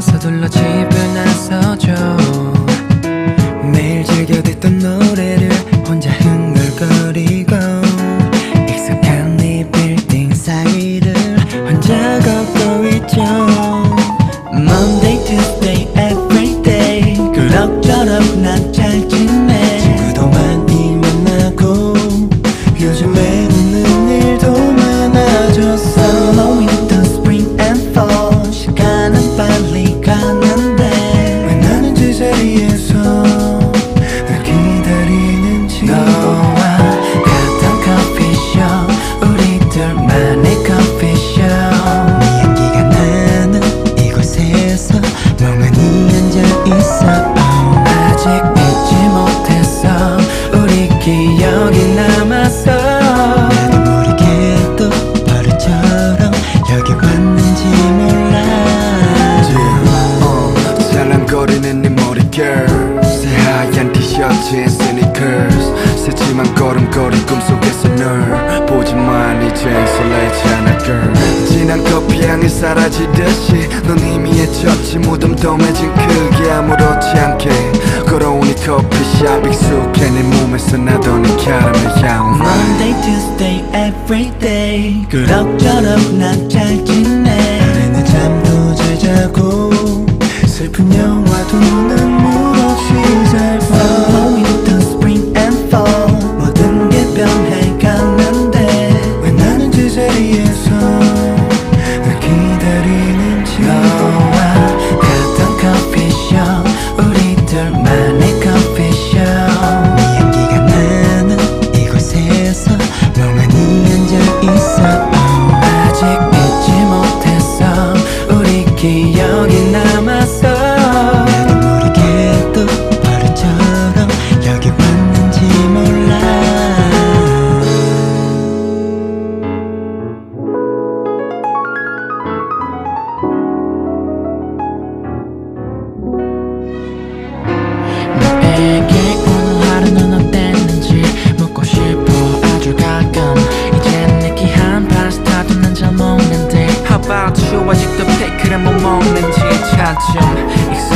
서둘러 집에 나서죠 매일 즐겨 듣던 노래. 머리 girl 새하얀 티셔츠엔 스니커스 새침한 걸음걸이 꿈속에서 널 보지만 이제 설레지 않아 girl. 진한 커피향이 사라지듯이 넌 이미 해쳤지 무덤덤해진 그게 아무렇지 않게. 걸어오니 커피숍 익숙해 네 몸에서 나던 이 캐러멜 향. Monday, Tuesday, every day. 그럭저럭 난잘 지내. 내 잠도 잘 자고 기억이 남았어 나도 모르게 또 버릇처럼 여기 왔는지 몰라. 너에게 오늘 하루는 어땠는지 묻고 싶어 아주 가끔. 이젠 느끼한 파스타도 난잘 먹는데. How about you niczym ich